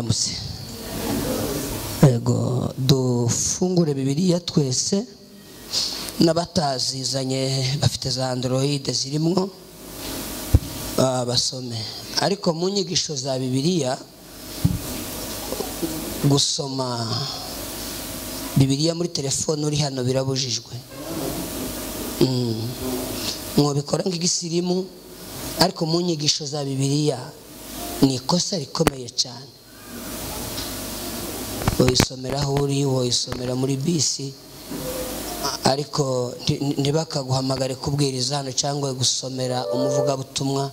mwaramutse yego dufungure bibiliya twese n'abatazizanye bafite za android zirimo ah, basome ariko mu nyigisho za bibiliya gusoma bibiliya muri telefone uri hano birabujijwe. Mm. mwabikora nk'igisirimu ariko mu nyigisho za bibiliya ni ikosa rikomeye cyane. Woyisomera aho uri woyisomera muri bisi ariko nti- ntibakaguhamagare kubwiriza hano cyangwa gusomera umuvugabutumwa.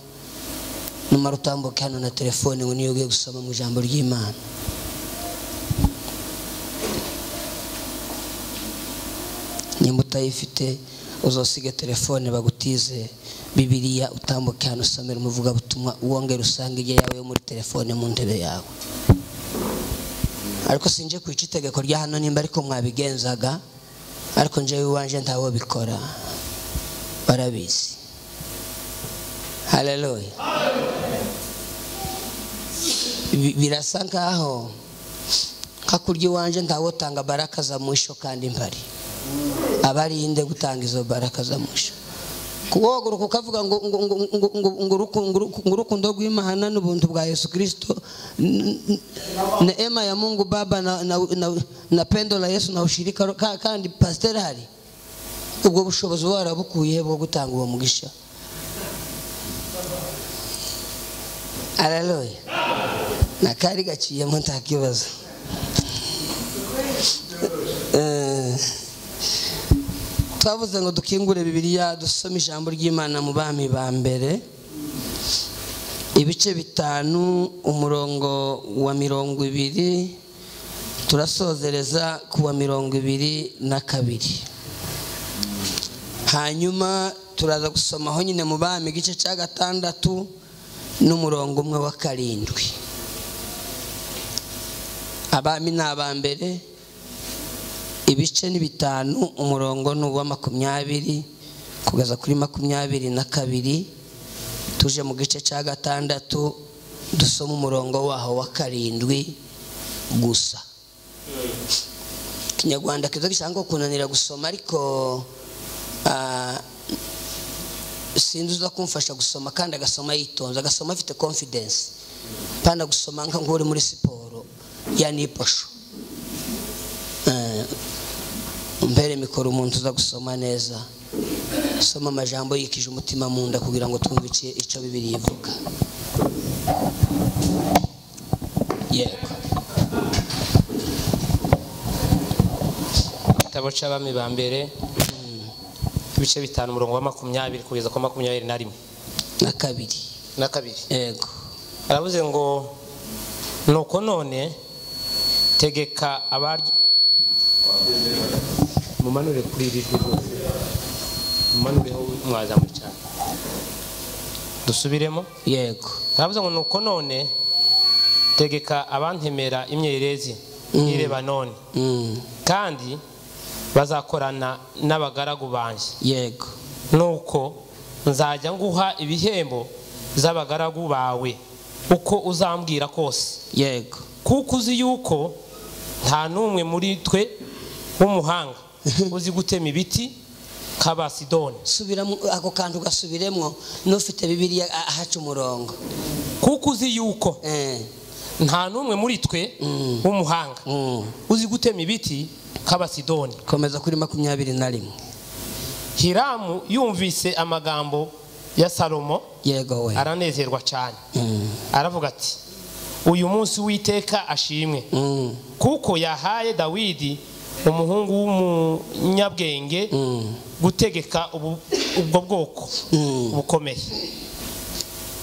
Numara utambuke hano na telefone ngo niyo ugiye gusoma mu ijambo ry'imana. Nimba utayifite uzosiga telefone bagutize bibiliya utambuke hano usomera umuvugabutumwa wongere usange ijya yawe yo muri telefone mu ntebe yawe. Ariko sinje kwica itegeko rya hano nimba ariko mwabigenzaga ariko njyewe iwanje ntawe bikora barabizi. Haleluya Bi- birasa nkaho hakurya iwanje ntawe utanga baraka za mwisho kandi mpari. Abarinde gutanga izo baraka za mwisho. Kuwoguruka ukavuga ngo ngo ngo ngo ngo ngo uruku- ngo uruku- ngo urukundo rw'imana n'ubuntu bwa yesu kirisito n- n- neema ya mungu baba na, na, na, na pendo la yesu na ushirika kandi pasiteri hari ubwo bushobozi warabukuye bwo gutanga uwo mugisha. Aleluya nakari gaciyemo nta kibazo. Twavuze ngo dukingure bibiliya dusome ijambo ry'imana mu bami ba mbere. Ibice bitanu umurongo wa mirongo ibiri turasozereza ku wa mirongo ibiri na kabiri. Hanyuma turaza gusomaho nyine mu bami igice cya gatandatu n'umurongo umwe wa karindwi. Abami ni aba mbere ibice ni bitanu umurongo ni uwa makumyabiri kugeza kuri makumyabiri na kabiri. Tuje mu gice cya gatandatu dusoma umurongo waho wa karindwi gusa. Ikinyarwanda kiza gishaka kunanira gusoma ariko sinzi uza kumfasha gusoma kandi agasoma yitonze agasoma afite confidence. Pana gusoma nka nk'uri muri siporo ya niposho Mbere mikoro umuntu uza gusoma neza. Soma amajambo yikije umutima mu nda kugira ngo twumve icyo bibiri ivuga. Yego. Igitabo cy'abami ba mbere ibice bitanu umurongo wa makumyabiri kugeza ku makumyabiri na rimwe. Na kabiri. Na kabiri. Yego. Aravuze ngo nuko none tegeka abarya mumanure kuri iri jwi rwose mumanureho mwazamura cyane dusubiremo? Yego. Aravuze ngo nuko none tegeka abantemera imyerezi y'i lebanoni Mm, kandi bazakorana n'abagaragu banjye yego. Nuko nzajya nguha ibihembo by'abagaragu bawe uko uzambwira kose. Yego. Kuko uzi yuko nta n'umwe muri twe w'umuhanga. uzi gutema ibiti nk'abasidoni. Subiramo ako kantu gasubiremo n'ufite bibiliya a- ahaca umurongo. Kuko uzi yuko Eh, nta n'umwe muri twe w'umuhanga. Mm. uzi gutema ibiti nk'abasidoni. Komeza kuri makumyabiri na rimwe. Hiramu yumvise amagambo ya salomo yego we. aranezerwa cyane. Mm, aravuga ati uyu munsi witeka ashimwe. Mm, kuko yahaye dawidi umuhungu w'umunyabwenge mm, gutegeka ubwo bwoko mm. bukomeye.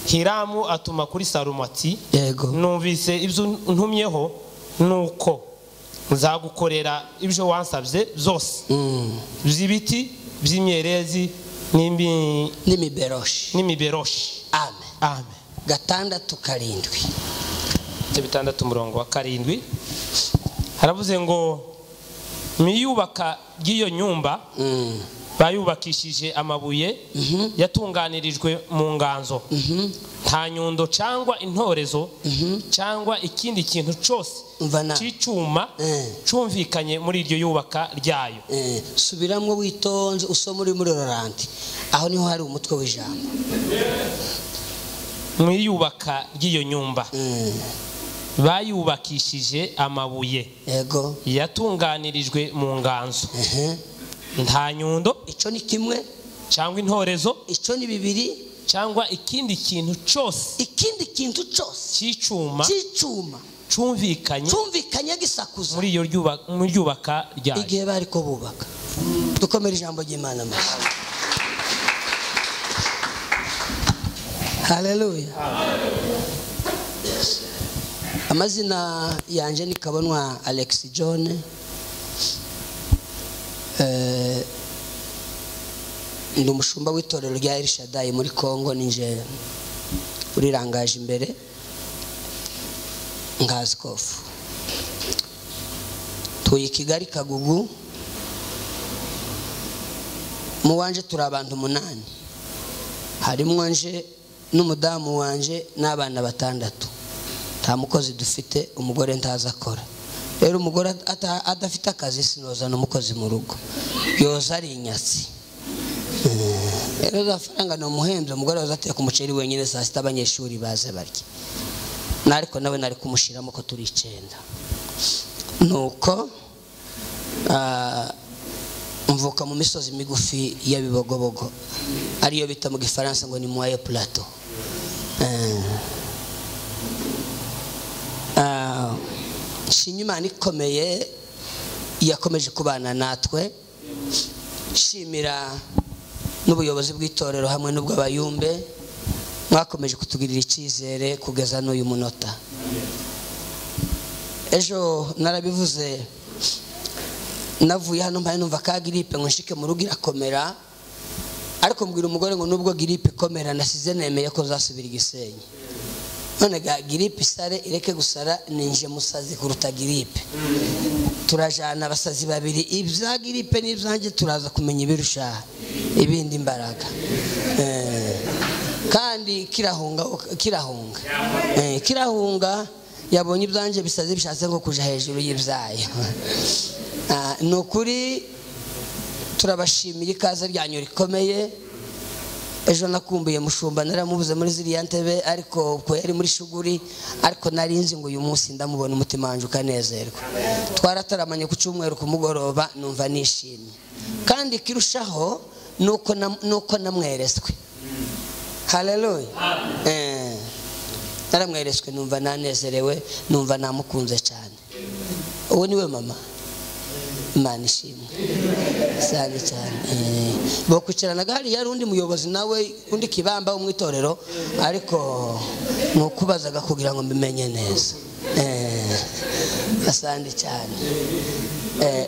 Hiramu atuma kuri salomo ati numvise ibyo ntumyeho nuko nzagukorera ibyo wansabye byose. Mm. by'ibiti by'imyerezi n'imiberoshi. n'imiberoshi. Amen. Gatandatu karindwi. Bitandatu umurongo wa karindwi. Haravuze ngo mu iyubaka ry'iyo nyumba Mm, bayubakishije amabuye yatunganirijwe mu nganzo. Nta nyundo cyangwa intorezo cyangwa ikindi kintu cyose cy'icyuma Eh. cyumvikanye muri iryo yubaka ryayo. Eh, subiramo witonze usoma uri muri roranti aho ni ho hari umutwe w'ijambo. Mu iyubaka ry'iyo nyumba. Eh, bayubakishije amabuye. Yego yatunganirijwe mu nganzo. Nta nyundo. Icyo ni kimwe. Cyangwa intorezo. Icyo ni bibiri. Cyangwa ikindi kintu cyose. Ikindi kintu cyose. Cy'icyuma cy'icyuma cyumvikanye cyumvikanye gisakuza. Muri iyo ryubaka ryayo. Igihe bari ko bubaka. Dukomere ijambo ry'imana amashyi haleluya amazina yanjye ni kabonwa alex john. Eh, ndi umushumba w'itorero rya elishadayi muri congo ninje urirangaje imbere. Nkazi kofu. Tuye i kigali kagugu. Mu wanje turi abantu umunani. Harimo nje n'umudamu wanje n'abana batandatu. Nta mukozi dufite umugore ntazi akora. Rero umugore adafite akazi sinozana umukozi mu rugo. Yoza ari inyatsi. Eh, rero za faranga ni umuhenzi umugore ateka umuceri wenyine saa sita abanyeshuri baze barya Na ariko nawe nari kumushyiramo ko turi icyenda. Nuko ah, mvuka mu misozi migufi ya bibogobogo. Ariyo bita mu gifaransa ngo ni moye plateau. Ah, nshimye imana ikomeye yakomeje kubana natwe. Nshimira n'ubuyobozi bw'itorero hamwe n'ubw'abayumbe. Mwakomeje kutugirira icyizere kugeza n'uyu munota. Ejo narabivuze navuye hano mpaye numva ka giripe ngo nshike mu rugo irakomera. Ariko mbwira umugore ngo nubwo giripe ikomera nasize nemeye ko zasubira igisenyi none ga giripe isare ireke gusara ninje musazi kuruta giripe. Turajana abasazi babiri ibya giripe n'ibyanjye turaza kumenya ibirusha ibindi imbaraga Eh, kandi kirahunga kirahunga. Eh, kirahunga yabonye ibyanjye bisaze bishatse nko kuja hejuru y'ibyayo Ah, ni ukuri turabashimiye ikaze ryanyu rikomeye. Ejo nakumbuye mushumba naramubuze muri ziriya ntebe ariko ubwo yari muri shuguri ariko nari nzi ngo uyu munsi ndamubona umutima wanjye ukanezerwa. Twarataramanye ku cyumweru ku mugoroba numva nishimye. Kandi ikirushaho ni uko namweretswe. Haleluya Eh, naramweretswe numva nanezerewe numva namukunze cyane. Uwo ni we mama? Imana ishimwe. Cyane cyane. Eh, bakwicaranaga hariya hari undi muyobozi nawe undi kibamba wo mu itorero ariko ni ukubazaga kugira ngo mbimenye neza. Eh, asande cyane. Eh,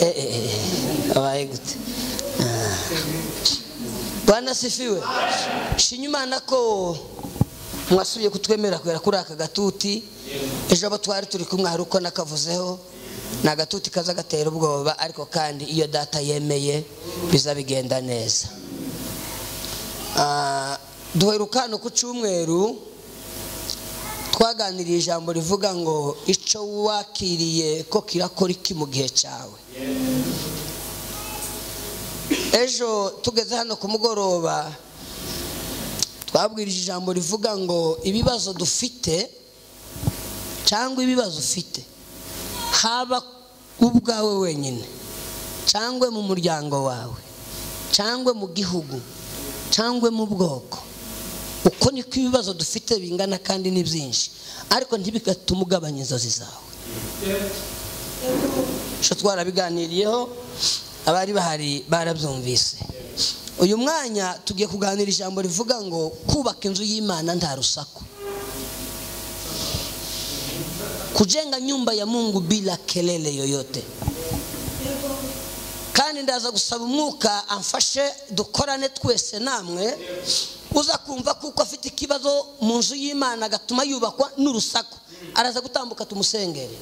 eh, abaye gute? Ah. bwana sifiwe shinya imana ko mwasubiye kutwemera kubera kuri aka gatuti ejo abo twari turi kumwe hari uko nakavuzeho. Ni agatuti kaza gatera ubwoba ariko kandi iyo data yemeye biza bigenda neza. Ah, duheruka hano ku cyumweru twaganiriye ijambo rivuga ngo icyo wakiriye ko kirakora iki mu gihe cyawe ejo tugeze hano ku mugoroba twabwirije ijambo rivuga ngo ibibazo dufite cyangwa ibibazo ufite haba ubwawe wenyine cyangwa mu muryango wawe cyangwa mu gihugu cyangwa mu bwoko. Uko niko ibibazo dufite bingana kandi ni byinshi ariko ntibigatume ugabanya inzozi zawe. Twarabiganiriyeho abari bahari barabyumvise. Uyu mwanya tugiye kuganira ijambo rivuga ngo kubaka inzu y'imana nta rusaku. Kujenga nyumba ya mungu bila kelele yoyote. Kandi ndaza gusaba umwuka amfashe dukorane twese namwe uza kumva kuko afite ikibazo mu nzu y'imana agatuma yubakwa n'urusaku. Araza gutambuka tumusengere.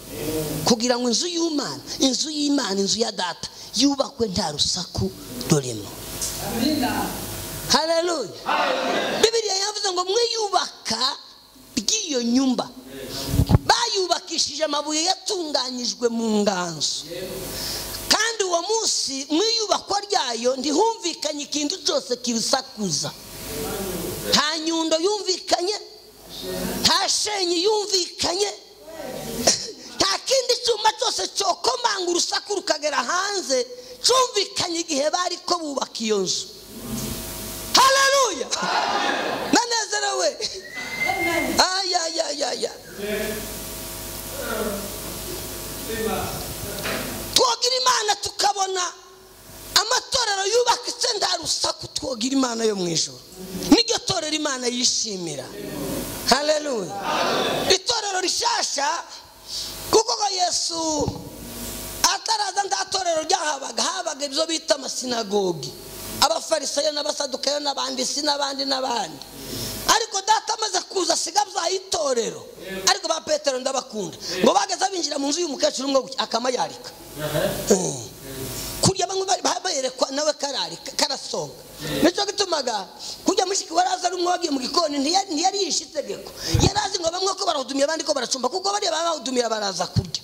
Kugira ngo inzu y'imana inzu y'imana inzu ya data yubakwe nta rusaku rurimo. Haleluya bibiliya yavuze ngo mwiyubaka ry'iyo nyumba. Bayubakishije amabuye yatunganyijwe mu nganzo. Kandi uwo munsi mu iyubakwa ryayo ntihumvikanye ikintu cyose kirusakuza nta nyundo yumvikanye nta shenyi yumvikanye nta kindi cyuma cyose cyokomanga urusaku rukagera hanze cyumvikanye igihe bari ko bubaka iyo nzu. Nanezerewe ayayayaya twogira imana tukabona amatorero yubakitse nta rusaku twogira imana yo mu ijoro niryo torero imana yishimira. Haleluya itorero rishasha kuko yesu ataraza nta torero ryahabaga habaga ibyo bita amasinagogi. Abafarisayo n'abasadukayo n'abandisi n'abandi n'abandi. Ariko data amaze kuza asiga byaye itorero. Ariko ba petero ndabakunda. Ngo bageze binjira mu nzu y'umukecuru umwe gutya akamayarika kurya bamwe bayerekwa nawe karari karasonga. Nicyo gitumaga kujya mushiki wari azi ari umwe wagiye mu gikoni ntiyari yishe itegeko. Yari azi ngo bamwe ko barahudumiye abandi ko baracumba kuko bariya baba bahudumiye baraza kurya.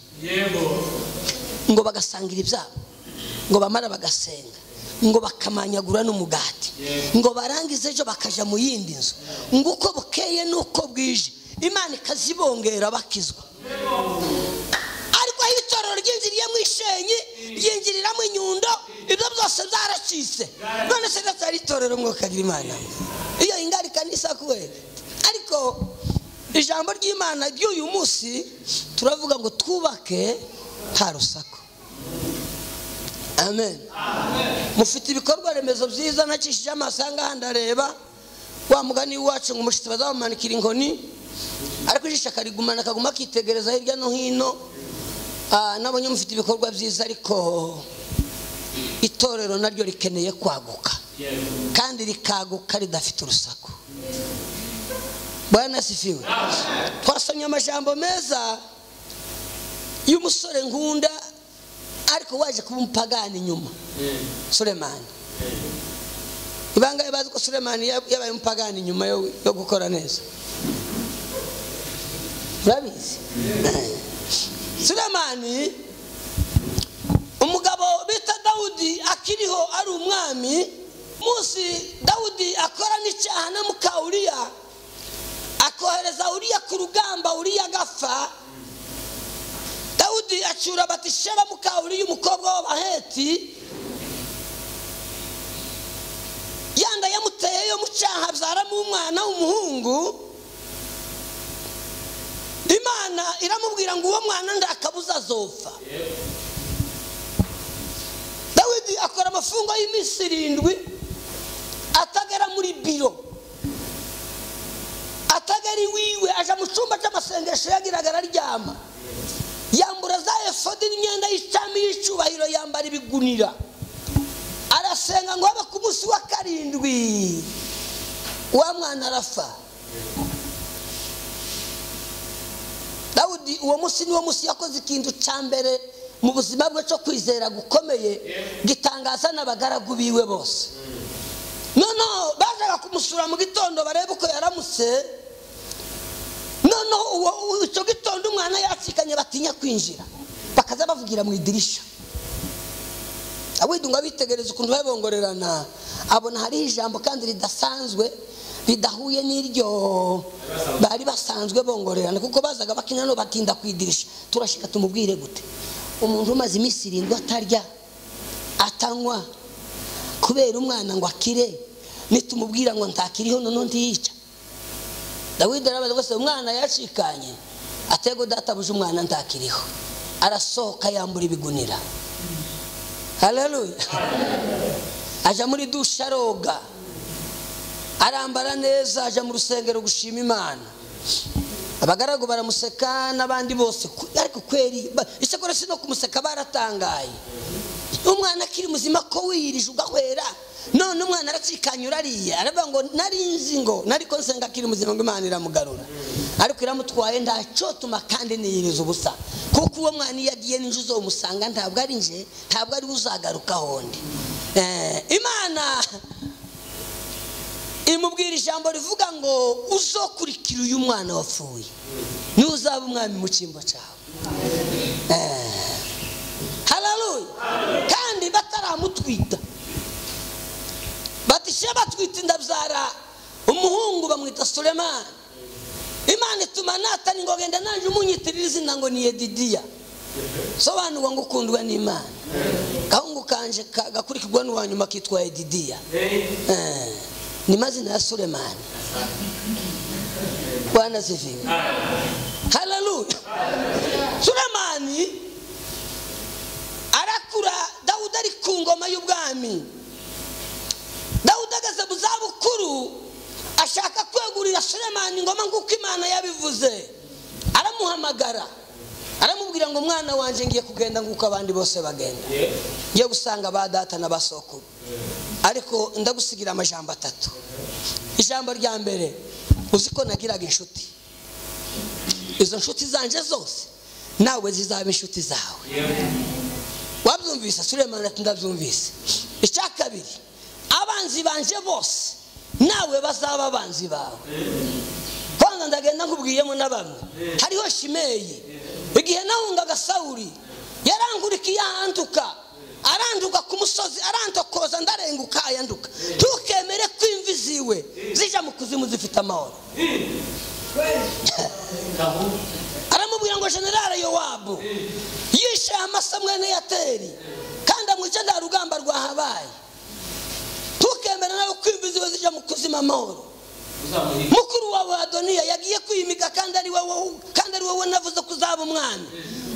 Ngo bagasangira ibyabo. Ngo bamara bagasenga. Ngo bakamanyagura n'umugati. Ngo barangize ejo bakaja mu yindi nzu. Ngo uko bukeye n'uko bwije. Imana ikazibongera bakizwa. Ariko aho itorero ryinjiriye mu ishenyi ryinjiriramo inyundo ibyo byose byaracitse. None se ndetse ari itorero mwokagira imana iyo ingarika n'isakuwe ariko ijambo ry'imana ry'uyu munsi turavuga ngo twubake nta rusaku amen. Mufite ibikorwa remezo byiza nacishije amaso ahangaha ndareba. Wa mugani wacu ngo umushyitsi bazamumanikira inkoni ariko ijisho akarigumana akaguma akitegereza hirya no hino. Nabonye mufite ibikorwa byiza ariko itorero naryo rikeneye kwaguka. Kandi rikaguka ridafite urusaku. Bwana sifiwe. Twasomye amajambo meza y'umusore nkunda ariko waje kuba umupagani inyuma. Suremani ibanga bazi ko suremani yabaye umupagani nyuma yo gukora neza. Murabizi suremani umugabo bita dawudi akiriho ari umwami munsi dawudi akora n'icyaha na mukawuriya akohereza uriya ku rugamba uriya agapfa acyura batisheba mukawuriya umukobwa w'abaheti yanda yamuteyeyo mu cyaha abyaramo umwana w'umuhungu. Imana iramubwira ngo uwo mwana ndakabuza azopfa dawidi akora amafungo y'iminsi irindwi atagera muri biro. Atagera iwiwe aja mu cyumba cy'amasengesho yagiraga araryama. Yambura za efodi n'imyenda y'icami y'icyubahiro yambara ibigunira arasenga ngo habe ku munsi wa karindwi. Wa mwana arafa. Dawudi uwo munsi niwo munsi yakoze ikintu cya mbere mu buzima bwe cyo kwizera gukomeye gitangaza n'abagaragu biwe bose. Noneho bajaga kumusura mu gitondo barebe uko yaramutse noneho icyo gitondo umwana yacikanye batinya kwinjira. Bakaza bavugira mu idirisha. Abidunga bitegereza ukuntu babongorerana abona hariho ijambo kandi ridasanzwe ridahuye n'iryo bari basanzwe bongorerana. Kuko bazaga bakina no batinda ku idirisha. Turashika tumubwire gute? Umuntu umaze iminsi irindwi atarya atanywa kubera umwana ngo akire nitumubwira ngo ntakiriho noneho ntiyica. Dawidi arabaza rwose umwana yacikanye atego databuje umwana ntakiriho. Arasohoka yambura ibigunira haleluya ajya muri dushe aroga arambara neza ajya mu rusengero gushima imana. Abagaragu baramuseka n'abandi bose. Ariko kweri isekuru si no kumuseka baratangaye. Umwana akiri muzima ko wiyirije ugahwera. None umwana arakikanyura ariye aravuga ngo nari nzi ngo nari ko nsenga akiri muzima ngo imana iramugarura. Ariko iramutwaye ntacotuma kandi niyiriza ubusa. Kuko uwo mwana iyo agiye n'inzu uzomusanga ntabwo ari nje ntabwo ari we uzagaruka hondi Eh, imana imubwira ijambo rivuga ngo uzokurikira uyu mwana wapfuye. Niwe uzaba umwami mu cyimbo cyawe. Eh, haleluya kandi bataramutwita. Batishe batwita indabyara umuhungu bamwita sulemani imana ituma natani ngo genda naje umunyitirira izina ngo ni yedidiya sobanurwa ngo ukundwa n'imana. Gahungu kanje ka- gakurikirwa n'uwa nyuma kitwa yedidiya Eh, ni mazina ya sulemani bwana sifiwe haleluya sulemani arakura dawudi ari ku ngoma y'ubwami. Dawudi ageze mu zabukuru ashaka kwegurira sulemani ingoma nk'uko imana yabivuze. Aramuhamagara. Aramubwira ngo mwana wanjye ngiye kugenda nk'uko abandi bose bagenda. Ngiye gusanga ba data na ba sokuru. Ariko ndagusigira amajambo atatu. Ijambo rya mbere uzi ko nagiraga inshuti? Izo nshuti zanje zose nawe zizaba inshuti zawe. Wabyumvise? Sulemani ati ndabyumvise. Icya kabiri abanzi banje bose. Nawe bazaba abanzi bawe. Kwanza ndagenda nkubwiyemo na bamwe. Hariho shimeyi igihe nahungaga sawuri yarangurikiye ahanduka. Aranduka ku musozi arandokoza ndarenguka ayanduka. Ntukemere ko imvi ziwe zijya mu kuzimu zifite amahoro. Aramubwira ngo generale yowabu yishe amasa mwene yateri. Kandi amwica nta rugamba rwahabaye ntukemere nawe ziwe zijya mu kuzima amahoro. Mukuru wawe adoniya yagiye kwimika kandi ari wowe kandi ari wowe navuze ko uzaba umwami.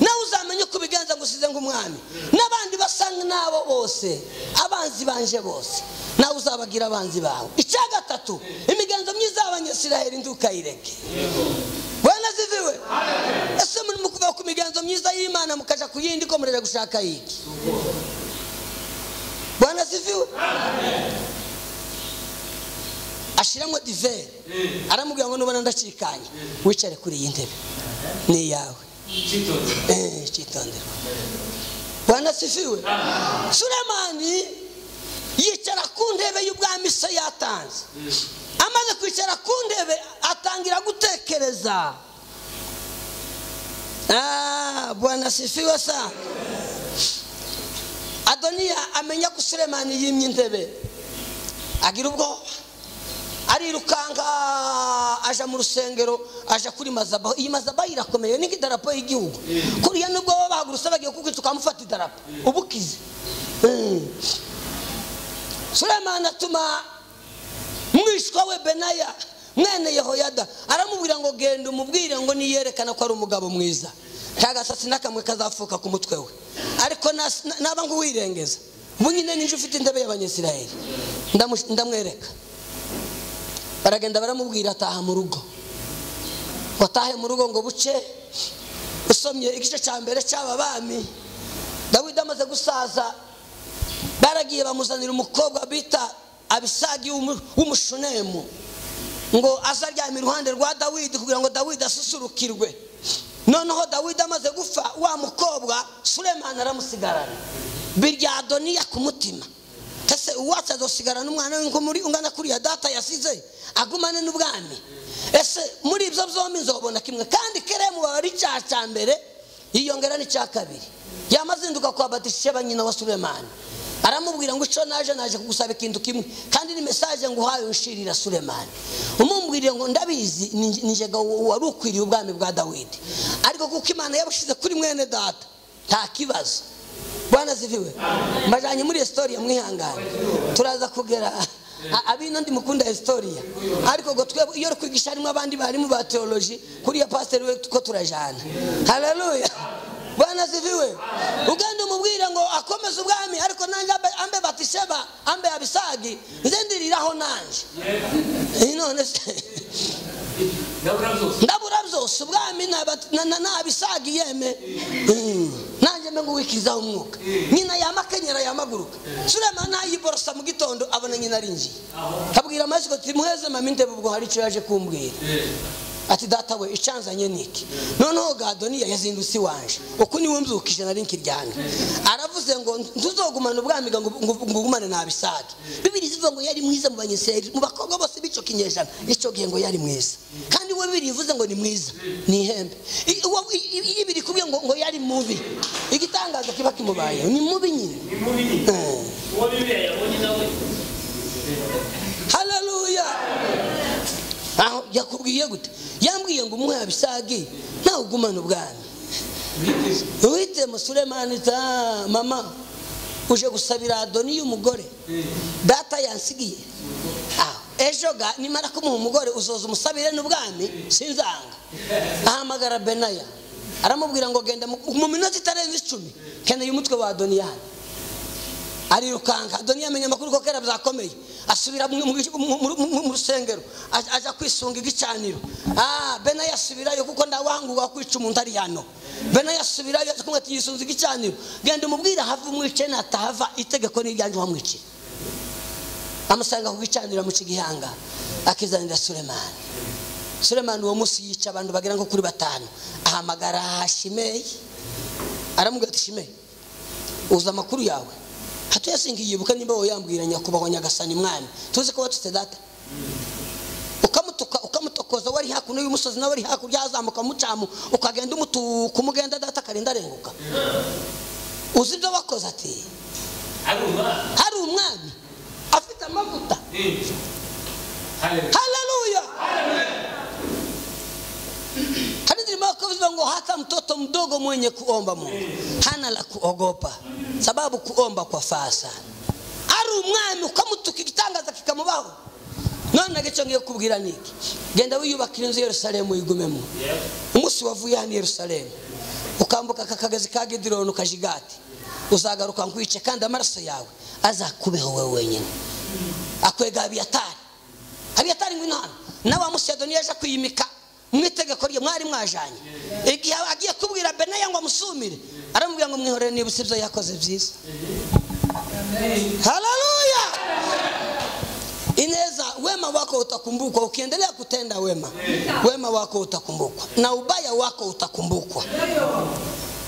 Nawe uzamenye ko ubigenza ngo usize nk'umwami n'abandi basa n'abo bose abanzi banje bose. Nawe uzabagira abanzi bawe. Icya gatatu imigenzo myiza y'abanyasiraheli ntukayireke bwana ziviwe. Ese muri mu kuva ku migenzo myiza y'imana mukaja ku yindi ko murere gushaka y'iki? Bwana ziviwe. Ashiramo diveri aramubwira ngo nubona ndacikanye wicare kuri iyi ntebe. Ni iyawe. Eh, cyitonderwa bwana sifiwe sulemani yicara ku ntebe y'ubwami se yatanze. Amaze kwicara ku ntebe atangira gutekereza. Ah, bwana sifiwe sa. Adoniya amenya ko sulemani yimye intebe. Agira ubwoba. Arirukanka aja mu rusengero aja kuri mazaba. Iyi mazaba irakomeye nk'idarapo y'igihugu. Kuriya nubwo baba bahagurutse bagiye kukwica ukamufata idarapo. Ubukize. Sulemani atuma mwishwa we benaya mwene yehoyada aramubwira ngo genda umubwire ngo niyerekana ko ari umugabo mwiza. Nta gasatsi n'akamwe kazafuka ku mutwe we. Ariko naba nk'uwirengeza ubu nyine ninje ufite intebe y'abanyasiraheli Ndamu- ndamwereka. Baragenda baramubwira ataha mu rugo. Watahe mu rugo ngo buce. Usomye igice cya mbere cy'aba bami. Dawidi amaze gusaza baragiye bamuzanira umukobwa bita abisagi w'umu- w'umushunemu ngo aze aryama iruhande rwa dawidi kugira ngo dawidi asusurukirwe. Noneho dawidi amaze gupfa wa mukobwa sulemani aramusigarana. Birya adoniya ku mutima. Ese uwatsi azosigarana umwana we ngo muri ungana kuriya data yasize. Agumane n'ubwami. Ese muri ibyo byombi nzobona kimwe. Kandi keremu baba ari icyaha cya mbere yiyongera n'icya kabiri. Yamazinduka kwa batisheba nyina wa sulemani. Aramubwira ngo icyo naje naje kugusaba ikintu kimwe. Kandi ni mesaje ngo uhaye unshirira sulemani. Umumbwiriye ngo ndabizi ni- ni njye wari ukwiriye ubwami bwa dawidi. Ariko kuko imana yabushize kuri mwene data nta kibazo. Bwana ziviwe mbajanye muri esitoriya mwihangane turaza kugera a- abino ndi mukunda esitoriya ariko ngo twebwe iyo kwigisha harimo abandi barimu ba teoloji kuriya pasiteri we ko turajana. Haleluya bwana ziviwe ugenda umubwire ngo akomeze ubwami ariko nanjye ambe- batisheba ambe abisagi nze ndiriraho nanje Eh, none se. Ndabura byose ubwami naba- na- nanjye mbe ngo wikirizaho umwuka. Nyina yamakenyera yamaguruka. Sulemani ntayiborosa mu gitondo abona nyina arinjiye abwira amaziko ati muheze mama intebe ubwo hari icyo yaje kumbwira. Ati data we icanzanye niki noneho gadoniya yazindutse iwanje. Uku ni we mbyukije nari nkiryamye aravuze ngo ntuzogumane ubwami ngo ugumane nabisage bibiri zivuga ngo yari mwiza mu banyeseri mu bakobwa bose b'ico kinyejana. Icyo gihe ngo yari mwiza. Kandi we bibiri ivuze ngo ni mwiza ni ihembe. Iyo ibiri kubwiye ngo ngo yari mubi. Igitangaza kiba kimubayeho ni mubi nyine. Eh. uwo bibiliya yabonye nawe haleluya aho yakubwiye gute? Yambwiye ngo umuhe abisage nawe ugumane ubwami wite musulemani ta mama uje gusabira adoniya umugore data yansigiye. Aho ejo ga nimara kumuha umugore uzoza umusabire n'ubwami? Sinzanga. Ahamagara benaya. Aramubwira ngo genda mu minota itarenze icumi keneye umutwe wa adoniyani arirukanka adoniya amenya amakuru ko kera byakomeye. Asubira mu- rusengero. Aj- ajya kwisunga igicaniro ah bena yasubirayo kuko ndawangurwa kwica umuntu ari hano. Bena yasubirayo kumwe ati yisunze igicaniro genda umubwire hava umwice natahava itegeko ni iryanjye wamwicira. Amusanga ku gicaniro amuca igihanga. Akizanira sulemani? Sulemani uwo munsi yica abantu bagera nko kuri batanu. Ahamagara shimeyi aramubwira ati shimeyi uzi amakuru yawe. Hato yasingiye yibuka nimba wowe yambwira nyakubahwa nyagasani mwami. Tuzi ko watutse data. Ukamutuka ukamutokoza wari hakuno y'umusozi nawe ari hakurya azamuka mucamu ukagenda umutuka umugenda data akarinda arenguka. Uzi ibyo wakoze ati? Hari umwami. Afite amavuta. Haleluya hadi indirimbo yakoze ngo hata mtoto mdogo mwenye kuomba Mungu. Hana la kuogopa sababu kuomba kwa faa sana. Ari umwami ukamutuka igitangaza kikamubaho. None nagico ngiye kubwira niki? Genda wiyubakira inzu yerusalemu uyigumemo umunsi wavuye hano yerusalemu. Ukambuka aka kagezi ka gidironi ukajigati uzagaruka nkwice kandi amaraso yawe. Azakubeho wowe wenyine akwega abiyatari abiyatari ngwino hano. Na wa musedoni yaje kwiyimika mu itegeko rye mwari mwajanye. Igihe agiye kubwira benaya ngo amusumire aramubwira ngo mwihorere niba usi ibyo yakoze byiza. Haleluya ineza wema wako utakumbukwa. Ukiendelea kutenda wema wema wako utakumbukwa. Na ubaya wako utakumbukwa.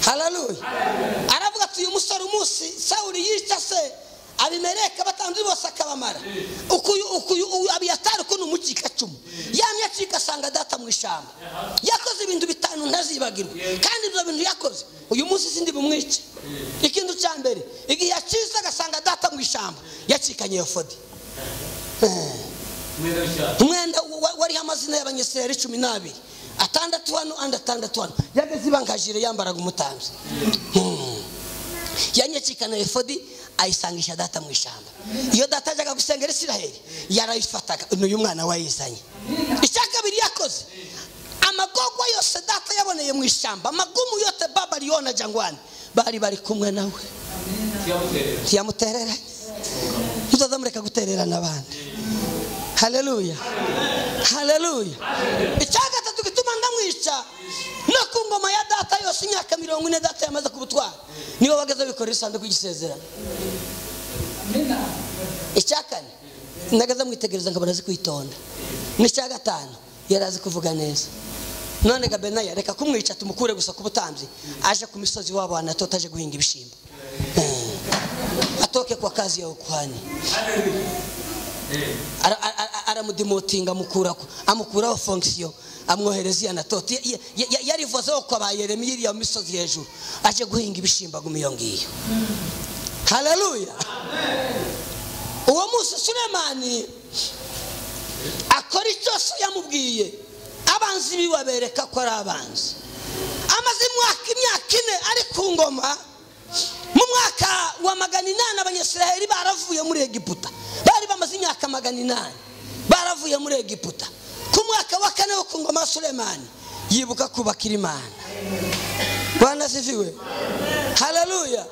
Haleluya aravuga ati uyu musore umunsi sawuli yica se abimeleka batanzi bose akabamara. Abiyatari uko ni umukikacumu yamye acika asanga data mu ishyamba yakoze ibintu bitanu ntazibagirwe. Kandi ibyo bintu yakoze uyu munsi sindi bumwice ikintu cya mbere igihe yacize agasanga data mu ishyamba yacikanye efodi umwenda wa- wariho amazina y'abanyeseri cumi n'abiri. Atandatu hano andi atandatu hano. Yageze ibangajire yambaraga umutambyi. Yanyacikana efodi ayisangisha data mu ishyamba iyo data ajyaga gusengera isiraheli yarayifataga. Uyu mwana wayizanye. Icya kabiri yakoze. Amagogwa yose data yaboneye mu ishyamba amagumu yose baba aliyona jangwani bari bari kumwe nawe. Ntiyamutereranye muzaza mureka gutererana abandi. Haleluya haleluya icya gatatu gituma ndamwica no ku ngoma ya data yose imyaka mirongo ine data yamaze kubutwara. Nibo bageze bikorera isanduku y'igisezerano icya kane nagaze mwitegereza nkabona azi kwitonda. N'icya gatanu yari azi kuvuga neza. None gabenaya reka kumwica tumukure gusa ku butambyi. Aje ku misozi wabo anatota aje guhinga ibishyimbo Eh. atoke kwa kazi ya ukuhani Ara- ara- ara- aramudemotinga amukuraho amukuraho fonction amwohereza iya natoti Ya- ya- ya- yarivuzeho kwa ba Yeremia iriya misozi hejuru aje guhinga ibishimba gumiyo iyo. Ngiyo haleluya uwo munsi sulemani akora icyo so yamubwiye abanzi biwe abereka ko ari abanzi. Amaze imyaka imyaka ine ari ku ngoma mu mwaka wa magana inani baravuye muri egiputa. Bari bamaze imyaka magana inani baravuye muri egiputa. Ku mwaka wa kane wo ku ngoma ya yibuka kubakira imana. Bwana sifiwe haleluya.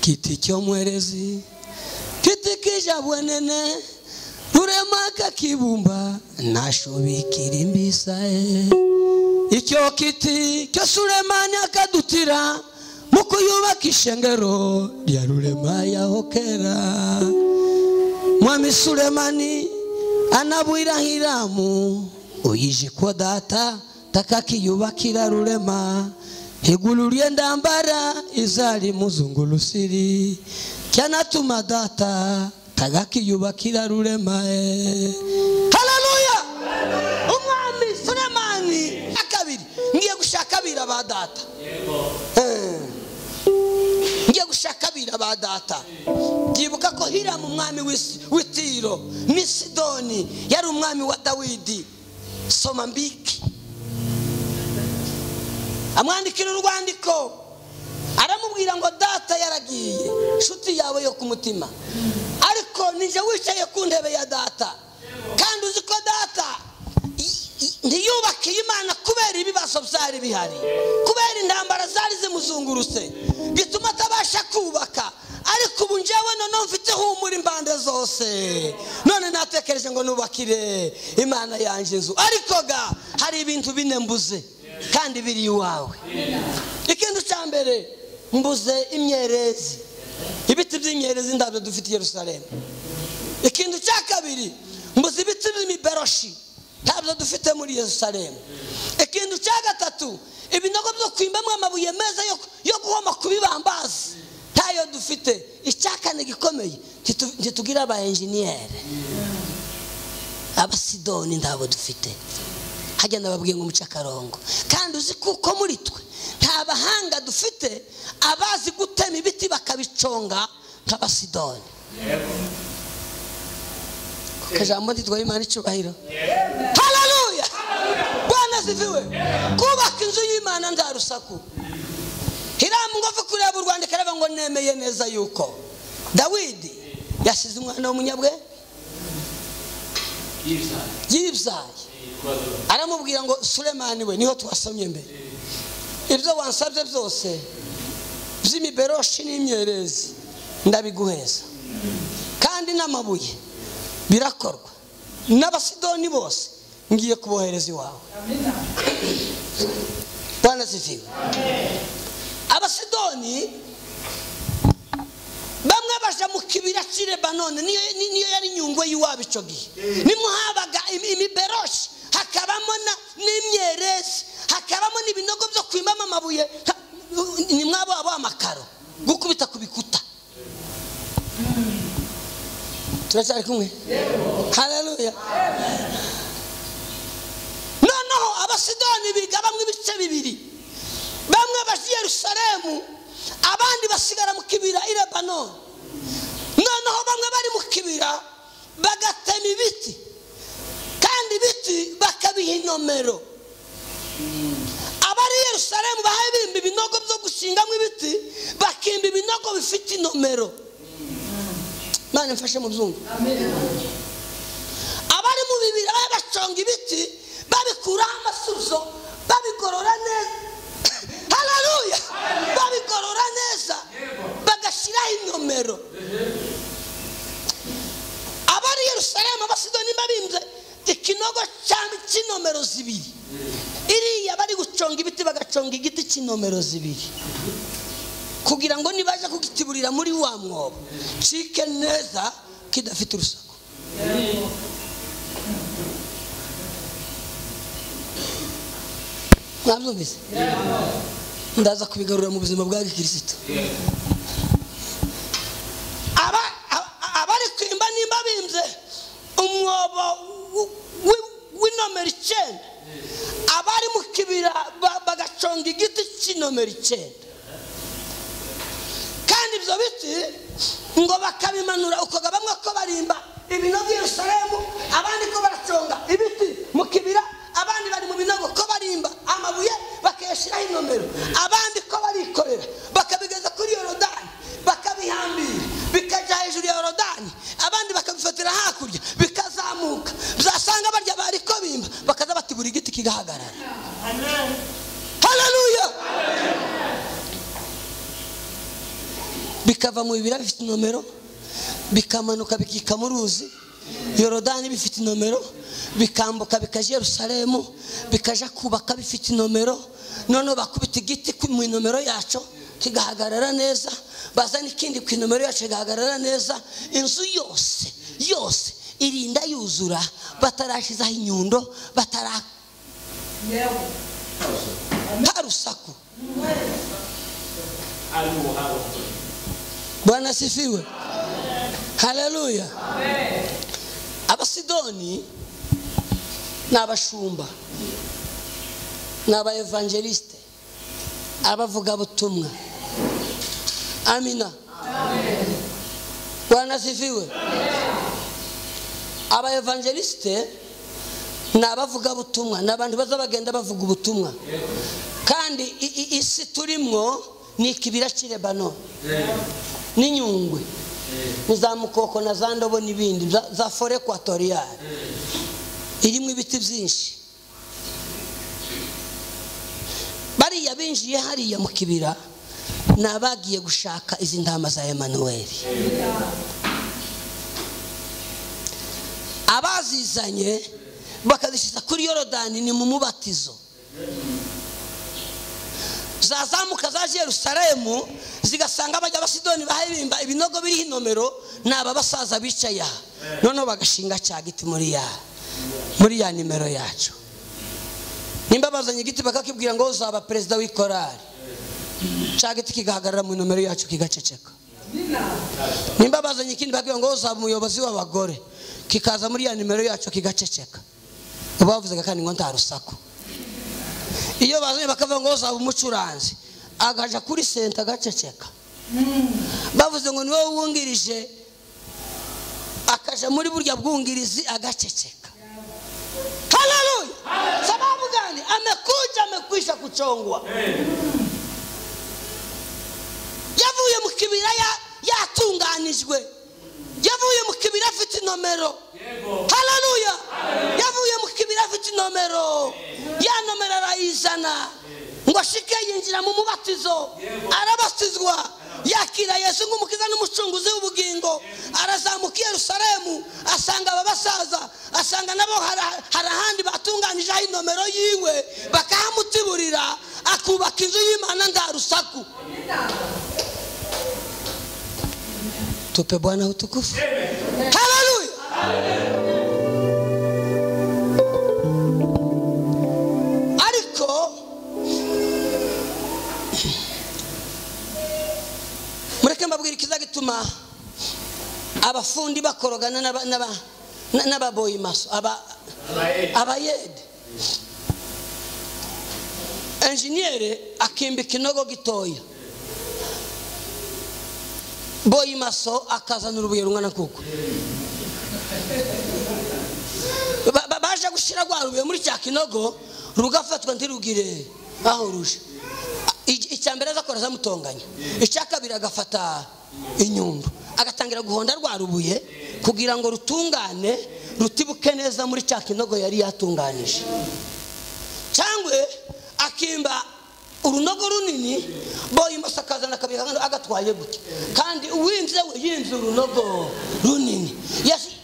Kiti cyo mwerezi kiti kija bwenene rurema kakibumba nashobikira imbisae icyo kiti cyo sulemani akadutira mu kuyubaka ishengero rya rurema yaho kera mwami suremani anabwira hiramu uyije ko data takakiyubakira rurema higurulie ndambara izari muzungurusiri cyanatuma data tagakiyubakira rurema e. Haleluya! Umwami suremani akabiri ngiye gushaka abira ba data. Ngiye gushaka abira ba data. Byibuka ko hiramu umwami w'itiro ni sidoni yari umwami wa dawidi. Soma mbiki. Amwandikira urwandiko. Aramubwira ngo data yaragiye inshuti yawe yo ku mutima. Ariko nije wicaye ku ntebe ya data. Kandi uzi ko data ntiyubakiye imana kubera ibibazo byari bihari. Kubera intambara zari zimuzungurutse. Bituma atabasha kubaka. Ariko ubu njyewe noneho mfite humura impande zose. None natekereje ngo nubakire imana yanjye inzu. Ariko ga hari ibintu bine mbuze kandi biri iwawe. Ikintu cya mbere mbuze imyerezi. Ibiti by'imyerezi ndabyo dufite i yerusalemu. Ikintu cya kabiri mbuze ibiti by'imiberoshi. Ntabyo dufite muri yerusalemu. Ikintu cya gatatu ibinogo byo kwimbamo amabuye meza yo, guhoma ku bibambazi. Ntayo dufite. Icya kane gikomeye ntitu- ntitugira aba enjeniyeri abasidoni ntabo dufite. Hajya nababwiye ngo muce akarongo. Kandi uzi kuko muri twe nta bahanga dufite abazi gutema ibiti bakabiconga nk'abasidoni. Kajambo ntitwaye imana icyubahiro haleluya bwana ziviwe kubaka inzu y'imana nta rusaku. Hiramu ngo kureba u rwanda ikareba ngo nemeye neza yuko. Dawidi yasize umwana w'umunyabwe? Yibyaye. Aramubwira ngo suremani we ni ho twasomye mbere. Ibyo wansabye byose by'imiberoshi n'imyerezi ndabiguheza. Kandi n'amabuye. Birakorwa. N'abasidoni bose ngiye kubohereza iwawe bwana ziviwe abasidoni bamwe baja mu kibira cy'i lebanoni niyo ni- niyo yari nyungwe y'iwabo icyo gihe. Nimwo habaga imi- imiberoshi hakabamo n'imyerezi hakabamo n'ibinogo byo kwimamo amabuye ha- ni mwabo abo amakaro. Gukubita ku bikuta. Turacyari kumwe haleluya noneho abasidoni bigabamo ibice bibiri bamwe baje i yerusalemu abandi basigara mu kibira i lebanoni noneho bamwe bari mu kibira bagatema ibiti kandi ibiti bakabiha inomero abari i yerusalemu bahaye bimba ibinogo byo gushingamo ibiti bakimba ibinogo bifite inomero mwana mfashe mu byumva abari mu bibiri bahe baconga ibiti babikuraho amasuzo babigorora neza. Hararuya babigorora neza bagashyiraho inomero abari yerusalemu abasidoni babimbye ikinogo cyangwa cy'inomero zibiri. Iriya bari guconga ibiti bagaconga igiti cy'inomero zibiri. Kugira ngo nibaje kugitiburira muri wa mwobo. Cike neza kidafite urusaku. Mwabyumvise ndaza kubigarura mu buzima bwa aba- abari kwimba nimba bimbye umwobo w'inomero icyenda abari mu kibira ba- bagaconga igiti cy'inomero icyenda ibyo biti ngo bakabimanura ukoga bamwe ko barimba. Ibinogo yerusalemu abandi ko baraconga ibiti mu kibira abandi bari mu binogo ko barimba. Amabuye bakayashyiraho inomero abandi ko barikorera bakabigeza kuri yorodani bakabihambira. Bikajya hejuru ya yorodani abandi bakabifatira hakurya bikazamuka. Byasanga barya bari ko bimba bakaza bati buri giti kigahagarara. Haleluya! Bikava mu bibira bifite inomero bikamanuka bikika mu ruzi. Yorodani bifite inomero bikambuka bikaja yerusalemu bikaja kubaka bifite inomero. Noneho bakubita igiti mu inomero yacu kigahagarara neza bazana ikindi ku inomero yacu kigahagarara neza. Inzu yose yose irinda yuzura batarashizaho inyundo batara nta rusaku. Bwana asifiwe. Haleluya. Abasidoni ni abashumba ni abaevangeliste abavugabutumwa. Amina. Bwana asifiwe. Abaevangeliste ni abavugabutumwa ni abantu baza bagenda bavuga ubutumwa. Kandi isi turimwo ni ikibira cy'i n'inyungwe ni za mukoko na za ndobo n'ibindi za- fore ekwatoriyari irimo ibiti byinshi. Bariya binjiye hariya mu kibira ni abagiye gushaka izi ntama za emanuweli abazizanye bakazishyira kuri yorodani ni mu mubatizo. Zazamuka zaje yerusalemu zigasanga bajya abasidoni baharirimba ibinogo biriho inomero ni aba basaza bicaye aha. Noneho bagashinga cya giti muri ya muri ya nimero yacu nimba bazanye igiti bakakibwira ngo uzaba perezida w'ikorari cya giti kigahagarara mu nomero yacu kigaceceka. Nimba bazanye ikindi bakubwira ngo uzaba umuyobozi w'abagore. Kikaza muri ya nimero yacu kigaceceka. Bavuze kandi ngo nta rusaku. Iyo bazanye bakavuga ngo uzaba umucuranzi agaja kuri senta agaceceka. Bavuze ngo ni we wungirije akaja muri burya bwungirizi agaceceka. Haleluya! Sababu gani amekuja amekwisha kuchongwa yavuye mu kibira ya- yatunganijwe. Yavuye mu kibira afite inomero haleluya! Yavuye mu kibira afite inomero ya nomero arayizana ngo ashike yinjira mu mubatizo. Arabatizwa yakira yesu nk'umukiza n'umucunguzi w'ubugingo. Arazamuka i yerusalemu. Asanga aba basaza. Asanga nabo hari- ahandi batunganijeho inomero yiwe. Bakahamutiburira. Akubaka inzu y'imana nta rusaku. Tupe bwana utukufu. Haleluya mureke mbabwira ikiza gituma abafundi bakorogana n'aba- n'aba- n- n'ababoyi maso aba- abayede. Enjiniyere akimbika inogo gitoya. Boyi maso akazana urubuye rungana kuko Ba- ba- baje gushyira rwa rubuye muri cya kinogo rugafatwa ntirugire. Aho ruje. Icya mbere azakora azamutonganya icya kabiri agafata inyundo agatangira guhonda rwa rubuye kugira ngo rutungane rutibuke neza muri cya kinogo yari yatunganije. Cyangwa akimba urunogo runini boye imasa akazana hano agatwaye gutya. Kandi uwinze we yinze urunogo runini. Yasi-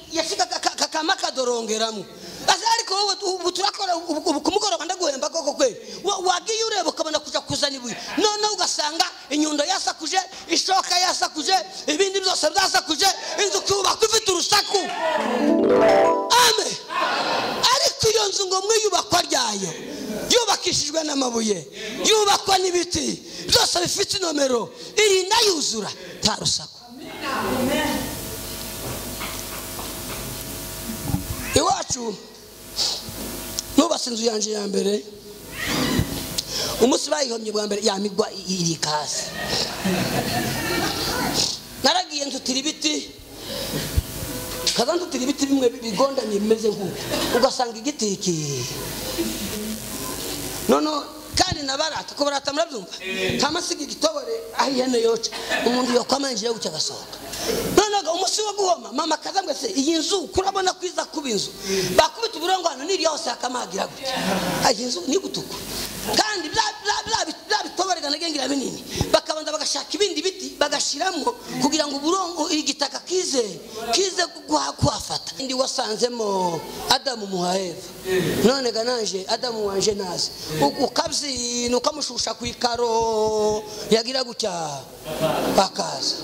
yasiga aka- aka- kakama kadorongeramo ase ariko ubu turakora ubu ubu ku mugoroba ndaguhemba koko kweli Wa- wagiye ureba ukabona kuja kuzana ibuye. Noneho ugasanga inyundo yasakuje ishoka yasakuje ibindi byose byasakuje inzu ukubaka ifite urusaku. Amen. Ariko iyo nzu ngo mwiyubakwa ryayo yubakishijwe n'amabuye yubakwa n'ibiti byose bifite inomero. Irinda yuzura nta rusaku. Iwacu nubatse inzu yanjye ya mbere. Umunsi bayihomye bwa mbere yamigwa iri hasi naragiye nsutira ibiti kaza nsutira ibiti bimwe bigondanye bimeze nk'uko ugasanga igiti iki noneho kandi ko barata murabyumva? Ntamasiga igitobore aho ihene yoca. Umuntu yokwamanje gucya agasohoka. Noneho umunsi wo guhoma. Mama ngo se iyi nzu kurabona ko iza kuba inzu. Bakubita uburongwano n'iriya hose hakamagira gutya. Ah, iyi nzu ni gutuku kandi bya- bya- bya bit- bya bitobore ganagengera binini. Bakabanza bagashaka ibindi biti bagashyiramo kugira ngo igitaka kize kize kuha- kuhafata. Indi wasanzemo adamu muha eva. None ga naje adamu wanje nazi ukabyina ukamushusha ku ikaro yagira gutya akaza.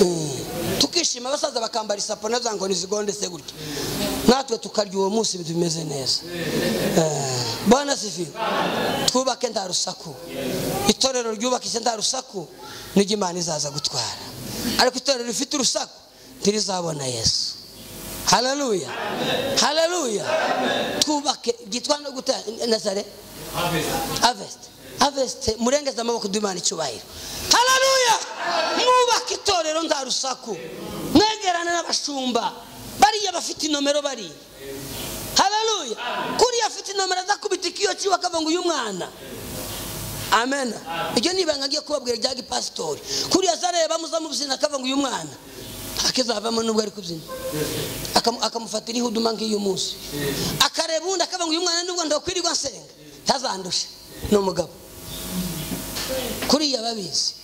Mm. Tukishima abasaza bakambara isapo na za nkoni zigondetse gutya. Natwe tukarya uwo munsi bimeze neza. Eh, bwana sifiwe twubake nta rusaku. Itorero ryubakitse nta rusaku nijya imana izaza gutwara. Ariko itorero rifite urusaku ntirizabona yesu. Haleluya haleluya twubake byitwa no gutera nazare? Harvest. Harvest. Murengeze amaboko duimana icyubahiro. Haleluya mwubake itorero nta rusaku mwegerane n'abashumba. Bariya bafite inomero bariya haleluya. Kuriya afite inomero azakubita ikiyo kiwe akavuga ngo uyu mwana? Amen. Iryo ni ibanga ngiye kubabwira rya gipasitori kuriya azareba muza mubyina akavuga ngo uyu mwana? Akizavamo nubwo ari kubyina. Akamu- akamufatira ihuduma nk'iyo munsi akareba undi akavuga ngo uyu mwana nubwo ndakwirirwa nsenga. Ntazandushe. Ni umugabo. Kuriya babizi.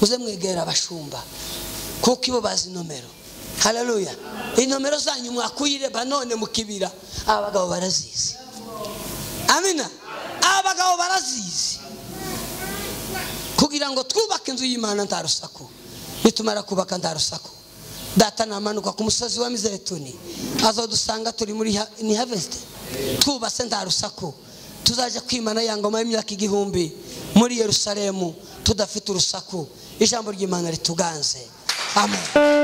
Muze mwegera abashumba. Kuko ibo bazi nomero haleluya. Inomero zanyu mwakuyireba none mu kibira aba bagabo barazizi. Amina aba bagabo barazizi. Kugira ngo twubake inzu y'imana nta rusaku. Nitumara kubaka nta rusaku. Data namanuka ku musozi wa mizeretuni. Azadusanga turi muri ni havesite twubatse nta rusaku. Tuzajya kwimana ya ngoma y'imyaka igihumbi muri yerusalemu. Tudafite urusaku. Ijambo ry'imana rituganze. Amen.